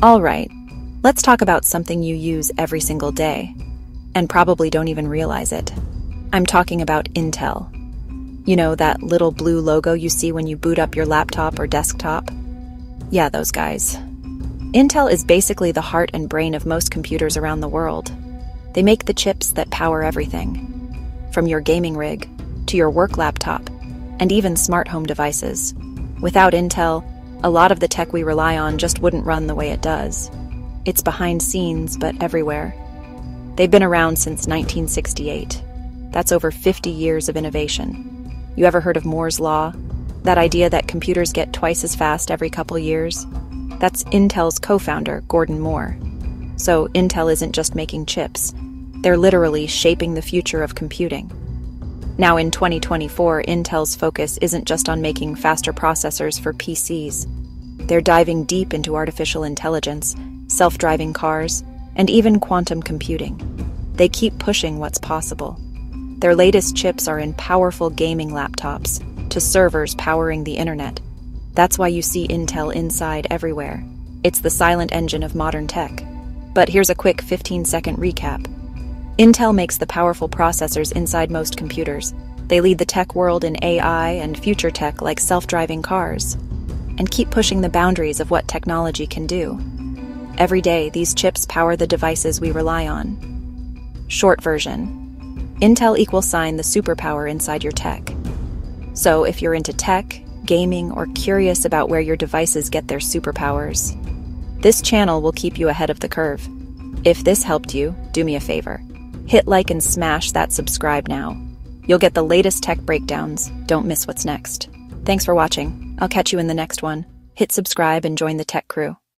All right, let's talk about something you use every single day and probably don't even realize it. I'm talking about Intel. You know, that little blue logo you see when you boot up your laptop or desktop? Yeah, those guys. Intel is basically the heart and brain of most computers around the world. They make the chips that power everything, from your gaming rig to your work laptop, and even smart home devices. Without Intel, a lot of the tech we rely on just wouldn't run the way it does. It's behind scenes, but everywhere. They've been around since 1968. That's over 50 years of innovation. You ever heard of Moore's Law? That idea that computers get twice as fast every couple years? That's Intel's co founder, Gordon Moore. So, Intel isn't just making chips, they're literally shaping the future of computing. Now, in 2024, Intel's focus isn't just on making faster processors for PCs. They're diving deep into artificial intelligence, self driving cars, and even quantum computing. They keep pushing what's possible. Their latest chips are in powerful gaming laptops, to servers powering the internet. That's why you see Intel inside everywhere. It's the silent engine of modern tech. But here's a quick 15 second recap. Intel makes the powerful processors inside most computers. They lead the tech world in AI and future tech like self driving cars, and keep pushing the boundaries of what technology can do. Every day, these chips power the devices we rely on. Short version Intel equals sign the superpower inside your tech. So, if you're into tech, gaming, or curious about where your devices get their superpowers, this channel will keep you ahead of the curve. If this helped you, do me a favor Hit like and smash that subscribe now. You'll get the latest tech breakdowns. Don't miss what's next. Thanks for watching. I'll catch you in the next one. Hit subscribe and join the tech crew.